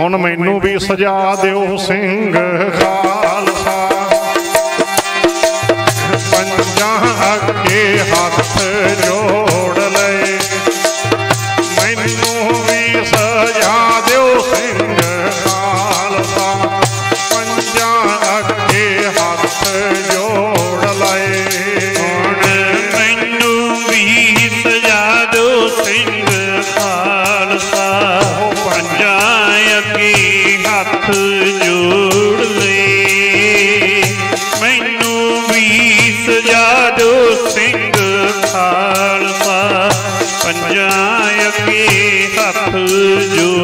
ਹੁਣ ਮੈਨੂੰ ਵੀ ਸਜਾ ਦਿਓ ਸਿੰਘ ਖਾਲਸਾ। ਹੱਥ ਜੋੜ ਲਏ ਮੈਨੂੰ ਵੀ ਸਜਾ ਦਿਓ ਸਿੰਘ ਖਾਲਸਾ। ਪੰਜਾਂ ਅੱਗੇ ਹੱਥ ਜੋੜ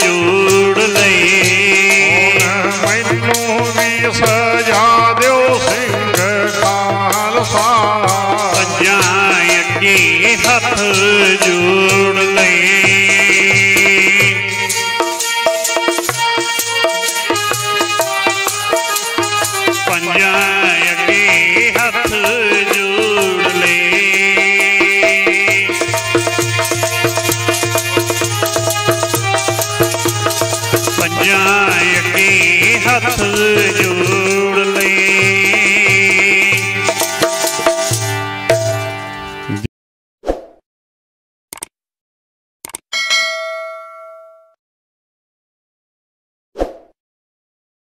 ਜੋੜ ਲਏ ਮੈਨੂੰ ਵੀ ਸਜਾ ਦਿਓ ਸਿੰਘ ਖਾਲਸਾ ਪੰਜਾਂ ਅੱਗੇ ਹੱਥ ਜੋੜ ਸਾਡੇ ਹੱਥ ਜੋ